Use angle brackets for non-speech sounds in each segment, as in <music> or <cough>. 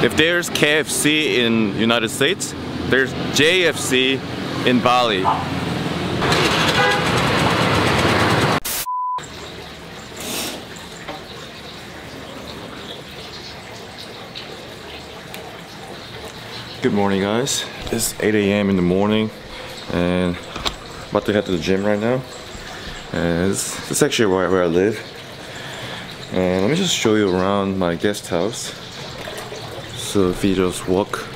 If there's KFC in United States, there's JFC in Bali. Good morning guys. It's 8 a.m. in the morning and about to head to the gym right now. And it's, it's actually where, where I live. And let me just show you around my guest house. So if you just walk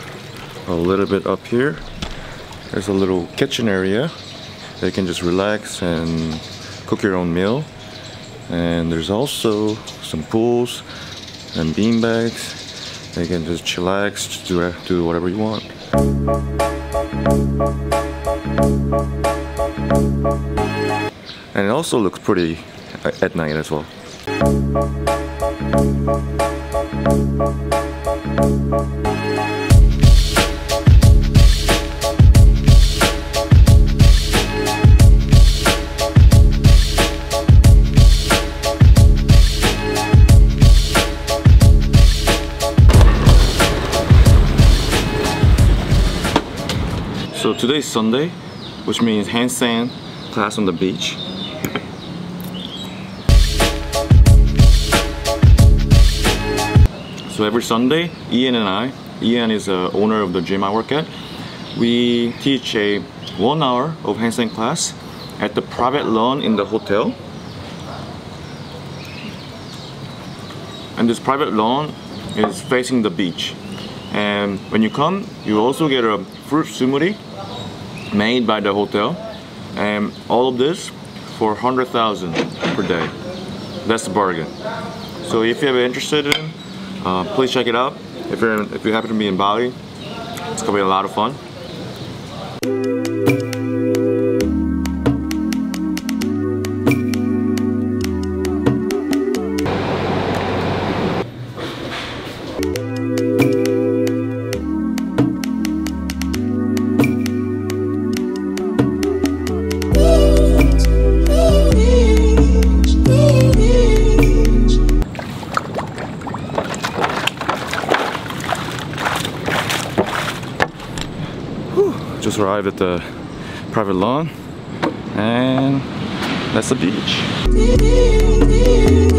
a little bit up here, there's a little kitchen area that you can just relax and cook your own meal. And there's also some pools and bean bags. You can just chillax, do, do whatever you want. And it also looks pretty uh, at night as well. So today's Sunday, which means handstand class on the beach. So every Sunday, Ian and I, Ian is the owner of the gym I work at, we teach a one hour of handstand class at the private lawn in the hotel. And this private lawn is facing the beach. And when you come, you also get a fruit smoothie made by the hotel. And all of this for 100,000 per day. That's the bargain. So if you're interested in uh, please check it out. If you're if you happen to be in Bali, it's gonna be a lot of fun. Arrived at the private lawn and that's the beach.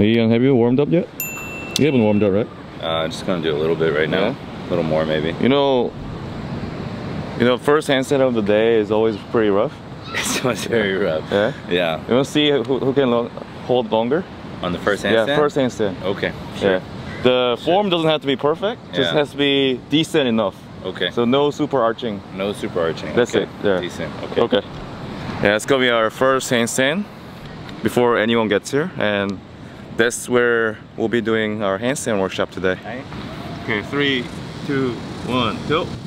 Ian, have you warmed up yet? You haven't warmed up, right? Uh, I'm just gonna do a little bit right now. Yeah. A little more maybe. You know, you know, first handstand of the day is always pretty rough. <laughs> It's was very rough. Yeah. Yeah. You want to see who, who can lo hold longer? On the first handstand? Yeah, first handstand. Okay. Sure. Yeah. The form doesn't have to be perfect. Yeah. Just has to be decent enough. Okay. So no super arching. no super arching. That's okay. it. Yeah. Decent. Okay. Okay. Yeah, it's gonna be our first handstand before anyone gets here, and that's where we'll be doing our handstand workshop today. Alright. Okay, three, two, one, go. <laughs>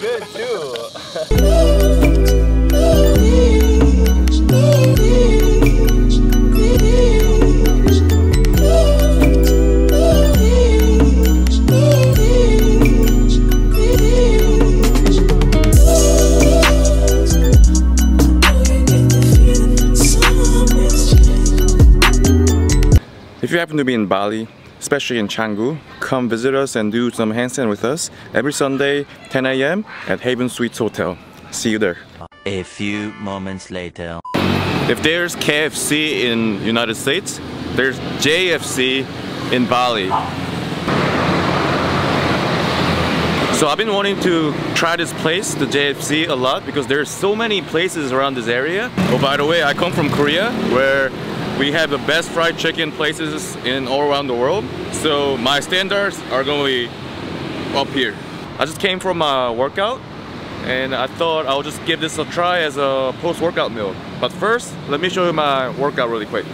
Good too. If you happen to be in Bali, especially in Canggu, come visit us and do some handstand with us every Sunday, 10 a.m. at Haven Suites Hotel. See you there. A few moments later. If there's KFC in United States, there's JFC in Bali. So I've been wanting to try this place, the JFC, a lot because there's so many places around this area. Oh, by the way, I come from Korea where we have the best fried chicken places in all around the world. So my standards are going to be up here. I just came from a workout and I thought I'll just give this a try as a post-workout meal. But first, let me show you my workout really quick.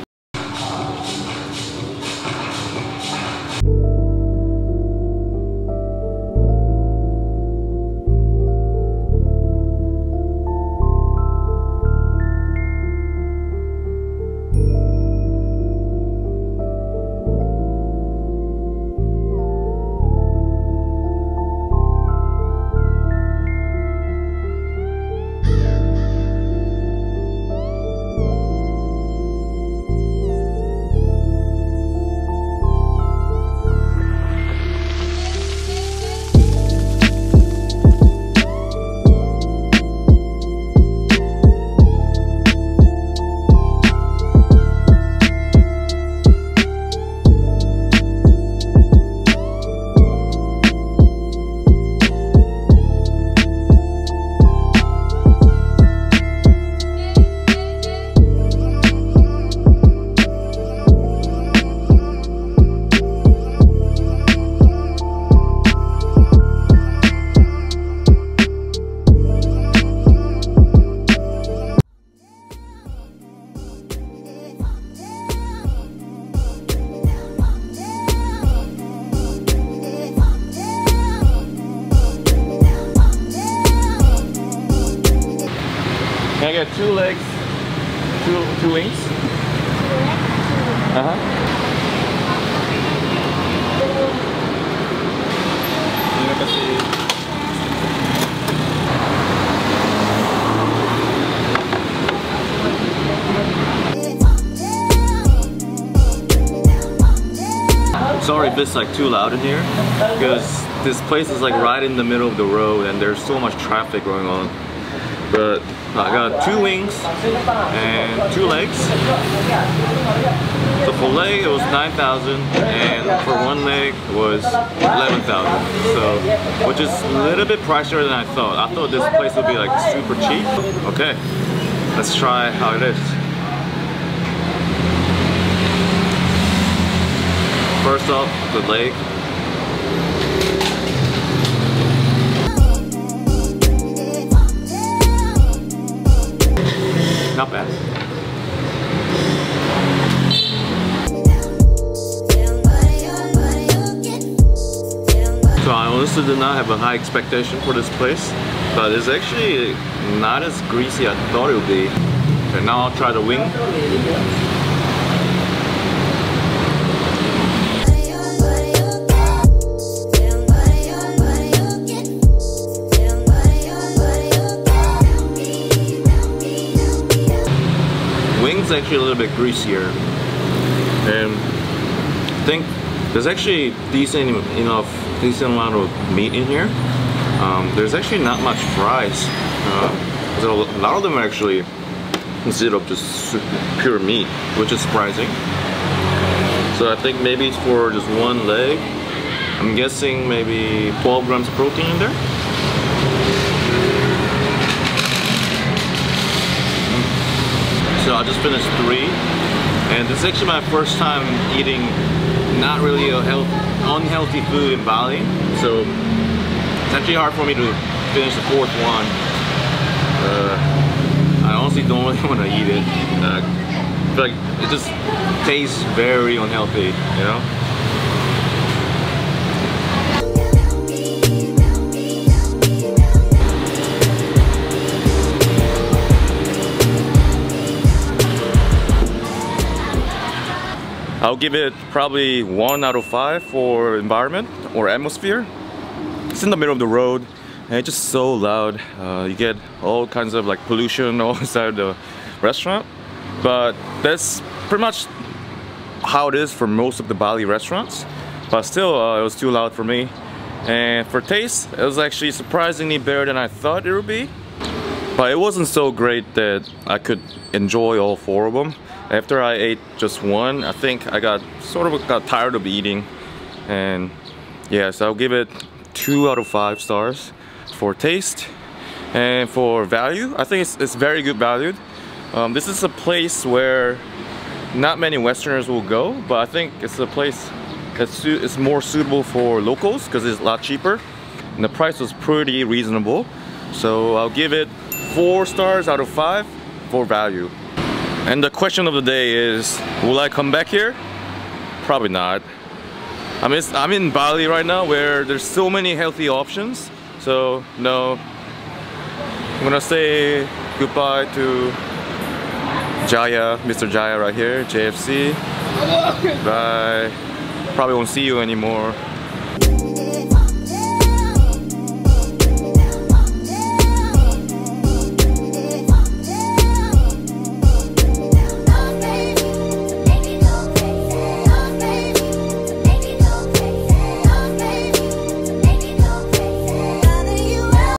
Get two legs? Two two wings? Uh-huh. Sorry if it's like too loud in here because this place is like right in the middle of the road and there's so much traffic going on. But I got two wings and two legs. So for leg it was 9,000 and for one leg was 11,000. So which is a little bit pricier than I thought. I thought this place would be like super cheap. Okay, let's try how it is. First off, the leg. Not bad. So I honestly did not have a high expectation for this place, but it's actually not as greasy as I thought it would be. And now I'll try the wing. Wings actually a little bit greasier, and I think there's actually decent enough, decent amount of meat in here. Um, there's actually not much fries. Uh, so a lot of them are actually instead of just pure meat, which is surprising. So I think maybe it's for just one leg. I'm guessing maybe 12 grams of protein in there. So I just finished three, and this is actually my first time eating not really a health, unhealthy food in Bali. So it's actually hard for me to finish the fourth one. Uh, I honestly don't <laughs> really want to eat it. Uh, like it just tastes very unhealthy, you know? I'll give it probably one out of five for environment or atmosphere. It's in the middle of the road and it's just so loud. Uh, you get all kinds of like pollution <laughs> all inside the restaurant. But that's pretty much how it is for most of the Bali restaurants. But still, uh, it was too loud for me. And for taste, it was actually surprisingly better than I thought it would be. But it wasn't so great that I could enjoy all four of them. After I ate just one, I think I got sort of got tired of eating. And yeah, so I'll give it two out of five stars for taste. And for value, I think it's, it's very good valued. Um, this is a place where not many Westerners will go, but I think it's a place that's it's more suitable for locals because it's a lot cheaper. And the price was pretty reasonable. So I'll give it four stars out of five for value. And the question of the day is, will I come back here? Probably not. I mean, I'm in Bali right now where there's so many healthy options. So no, I'm gonna say goodbye to Jaya, Mr. Jaya right here, JFC. Bye. Probably won't see you anymore.